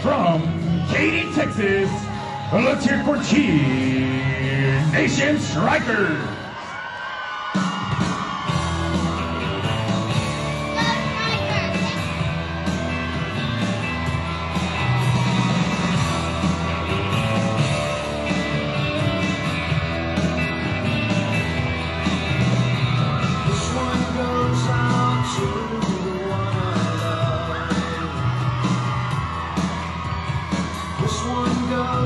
from Katy, Texas, let's hear for Team Nation Striker.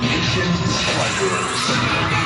Nation Strikers.